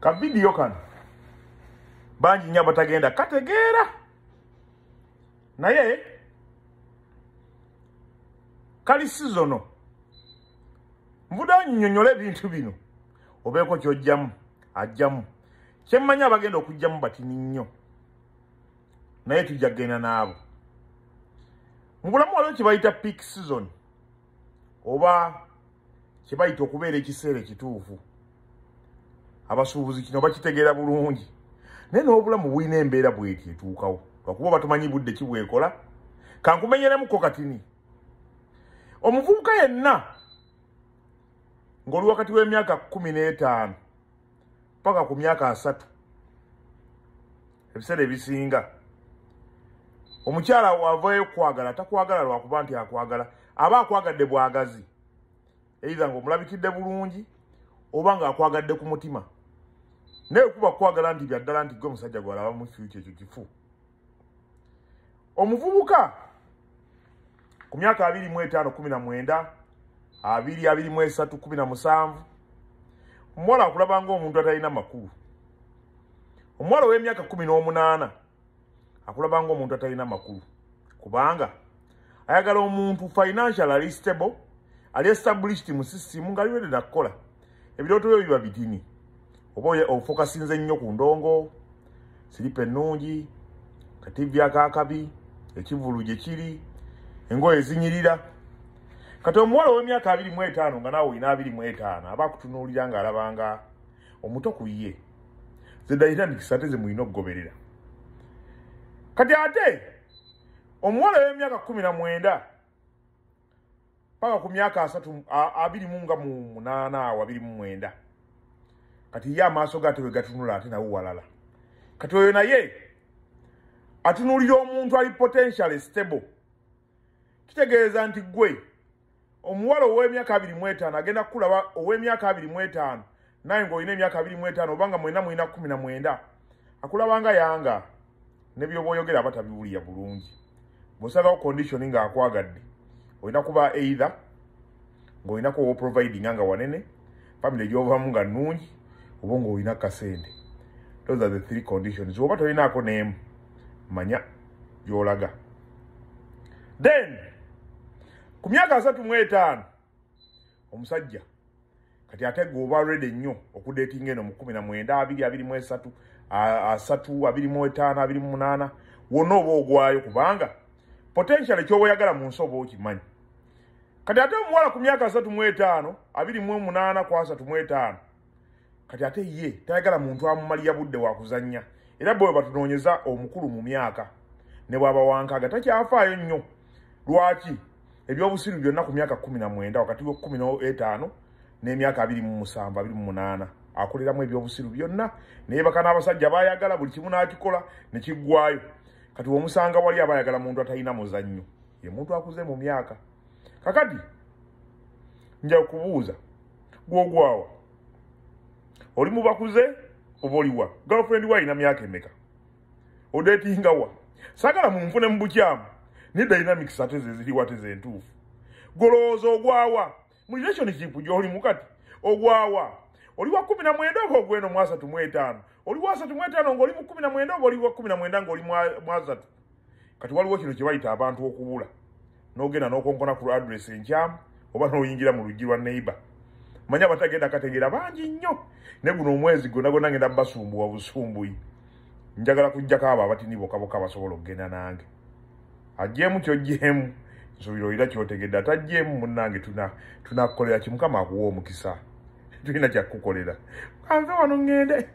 kavidiyo kano. Bangi nnyo abatagenda kategeera. Naye kali sizono nvuddeyo nnyonnyola ebintu bino. Obeeko kyojjamu ajjamu kyemmanyi abagenda okugjamu batini nnyo. Naye tujja kgenda naabo mu bulamu waliwo kye bayita peak season oba kye bayita okubeera ekiseera ekituufu abasuubuzi kino bakitegeera bulungi. Naye n'obulamu bulina embeera bweti etuukawo lwakuba batumanyi budde kibwekola kankumenyeremuko katini omuvubuka yenna ng'oli wakati w'emyaka kumi n'etaano paka ku myaka asatu ebiseera ebisinga omukyala wavayo kwagala takwagala lwakuba nti akwagala aba akwagadde bwagazi eitha ng'omulabikidde bulungi oba ng'akwagadde ku mutima naye kuba kwagala nti byaddala nti gwe omusajja gwalaba mu fyuki ekyo kifu. Omuvubuka ku myaka abiri mu etaano kumi na mwenda abiri abiri mu esatu kumi na musanvu omuwala akulaba ngaomuntu atalina makulu. Omuwala ow'emyaka kumi n'omunaana akulaba ngaomuntu atalina makulu kubanga ayagala omuntu financial ali stable ali established mu sisitimu nga aliwede nakukola ebirooto byo biba bitini oba ofokasinze nnyo ku ndongo siripa ennungi kativi akakabi ekivulu gye kiri engoye zinyirira kati omuwala ow'emyaka abiri mu etaano nga naawe olina abiri mu etaano aba akutunuulira ng'alabanga omuto ku ye ze dynamics ate ze mulina okugoberera. Kati ate omuwala ow'emyaka kumi na mwenda paka ku myaka asatu abiri mu nga mu munaana awo abiri mu mwenda kati ye amaaso ge ate we gatunula ate nawe walala. Kati oyo naye atunuulira omuntu ali potential stable. Kitegeeza nti gwe omuwala ow'emyaka abiri mu etaano agenda kukulaba ow'emyaka abiri mu etaano naye ng'olina emyaka abiri mu etaano obanga mwena mulina kumi na mwenda akulabanga yanga ne byoba oyogera aba tabiwulira bulungi. Bw'osalawo conditioni ng'akwagadde olina kuba either ng'olinako woprovidinga nga wanene famire gy'ovaamu nga nnungi oba ng'olina kasente. Those are the three conditions. Oba tolinaako n'emu manya gy'olaga. Then ku myaka asatu mu etaano omusajja kati ate gweoba redi nnyo okudeetinga eno mu kumi na mwenda abiri abiri mu esatu asatu abiri mu etaano abiri mu munaana wonna oba ogwayo kubanga potential ekyoba oyagala mu nsi oba okimanyi. Kati ate omuwala ku myaka asatu mu etaano abiri mu munaana ku asatu mu etaano kati ate ye tayagala muntu amumalira budde wakuzannya era bwe batunoonyeza omukulu mu myaka ne bwaba wankaaga takyafaayo nnyo. Lwaki? Ebyobusiru byonna ku myaka kumi na mwenda wakati we kumi n'etaano n'emyaka abiri mu musanvu abiri mu munaana akoleramu ebyobusiru byonna. Neyebaka n'abasajja bayagala buli kimu n'akikola ne kiggwayo kati womusanga wali aba ayagala muntu atalina muzannyo. Ye muntu akuze mu myaka. Kakati nja kubuuza gwogwawa oli mu bakuze oba oliwa girlfriend we alina myaka emeka? Odeetinga wa? Sagala munfune mu bukyamu. Ne dynamics ate ze ziriwa te zentuufu golowooza ogwawa mu relationship gy'olimu kati ogwawa oli wa kumi na mwenda oba ogweno mu asatu mu etaano? Oli wa asatu mu etaano ng'oli mu kumi na mwenda oba oli wa kumi na mwenda ng'oli mu asatu? Kati waliwo kino kye bayita abantu okubula n'ogenda n'okonkona ku adress enkyamu oba n'oyingira mu luggi lwa neighbor manya abatagenda kategeera bangi nnyo. Ne guno omwezi gonna gonna ngenda basumbuwa busumbuyi. Njagala kujjako abo abatini bokaboka basobola okugenda nange. Ajjeemu kyojjeemu nsuubira olira kyotegedde. Atajjeemu munnange tunakukolera kimukama akuwa omukisa. Tulina kyakukolera kanve wano ŋŋende